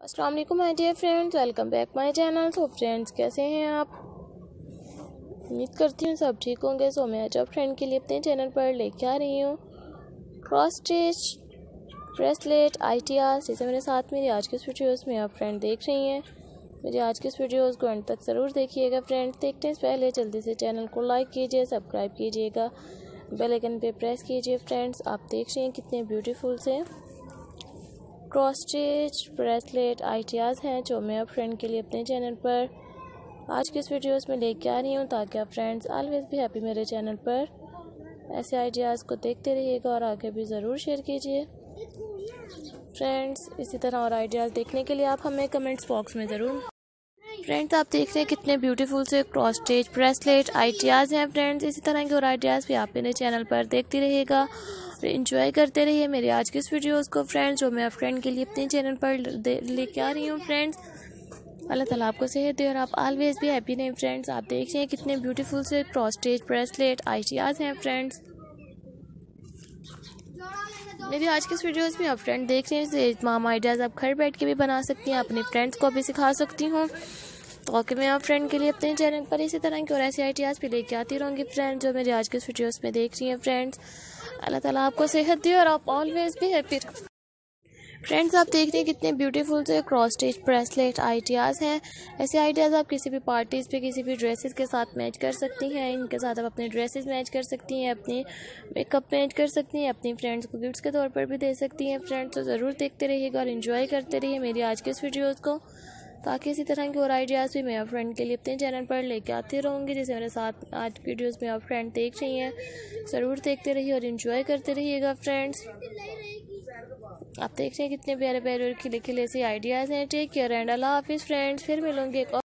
अस्सलाम वालेकुम my dear friends welcome back my channel so friends कैसे हैं आप? उम्मीद करती हूँ सब ठीक होंगे। सो मैं जब फ्रेंड के लिए अपने चैनल पर लेके आ रही हूँ। Cross stitch bracelet I T R जैसे मेरे साथ मेरी आज के वीडियोज़ में आप फ्रेंड देख रही हैं। मेरी आज के वीडियोज़ को एंड तक ज़रूर देखिएगा फ्रेंड्स देखने से पहले जल्दी से चैनल को लाइक कीजिए सब्सक्राइब कीजिएगा। बेल आइकन पे प्रेस कीजिए फ्रेंड्स आप देख रहे हैं कितने ब्यूटीफुल से। क्रॉस स्टिच ब्रेसलेट आइडियाज़ हैं जो मैं अब फ्रेंड के लिए अपने चैनल पर। आज की इस वीडियोस में लेके आ रही हूँ ताकि आप फ्रेंड्स ऑलवेज भी हैप्पी मेरे चैनल पर। ऐसे आइडियाज़ को देखते रहिएगा और आगे भी ज़रूर शेयर कीजिए। फ्रेंड्स इसी तरह और आइडियाज़ देखने के लिए आप हमें कमेंट्स बॉक्स में ज़रूर। फ्रेंड्स आप देख रहे हैं कितने ब्यूटीफुल से क्रॉस स्टेज ब्रेसलेट आइडियाज़ हैं फ्रेंड्स इसी तरह के और आइडियाज़ भी आप मेरे चैनल पर देखते रहिएगा। और इन्जॉय करते रहिए। मेरे आज के इस वीडियोस को फ्रेंड्स जो मैं फ्रेंड के लिए अपने चैनल पर लेके आ रही हूँ फ्रेंड्स अल्लाह ताला आपको सेहत दे और आप ऑलवेज भी हैप्पी रहें फ्रेंड्स आप देख रहे हैं कितने ब्यूटीफुल से क्रॉस स्टेज ब्रेसलेट आइडियाज़ हैं फ्रेंड्स मेरी आज के इस वीडियोस में आप फ्रेंड देख रहे हैं तमाम आइडियाज़ आप घर बैठ के भी बना सकती हैं, अपने फ्रेंड्स को भी सिखा सकती हूँ। तो ओके मैं आप फ्रेंड के लिए अपने चैनल पर इसी तरह की और ऐसी आइडियाज़ भी लेके आती रहूँगी फ्रेंड जो मेरे आज के इस वीडियोस में देख रही हैं फ्रेंड्स अल्लाह ताला आपको सेहत दी और आप ऑलवेज भी हैप्पी फ्रेंड्स आप देख रहे हैं कितने ब्यूटीफुल से क्रॉस स्टेज ब्रेसलेट आइडियाज़ हैं। ऐसे आइडियाज़ आप किसी भी पार्टीज़ पे, किसी भी ड्रेसेस के साथ मैच कर सकती हैं। इनके साथ आप अपने ड्रेसेस मैच कर सकती हैं, अपने मेकअप मैच कर सकती हैं, अपनी फ्रेंड्स को गिफ्ट्स के तौर पर भी दे सकती हैं। फ्रेंड्स तो ज़रूर देखते रहिएगा और इन्जॉय करते रहिए मेरी आज के इस वीडियोज़ को। ताकि इसी तरह के और आइडियाज़ भी मैं आप फ्रेंड के लिए अपने चैनल पर लेके आती रहूँगी, जैसे मेरे साथ आज वीडियोस में आप फ्रेंड देख रही हैं। ज़रूर देखते रहिए और इन्जॉय करते रहिएगा फ्रेंड्स आप देख रहे हैं कितने प्यारे प्यारे और खिले खिले से आइडियाज़ हैं। टेक केयर एंड अल्लाह हाफिज़ फ्रेंड्स फिर मिलूँगी एक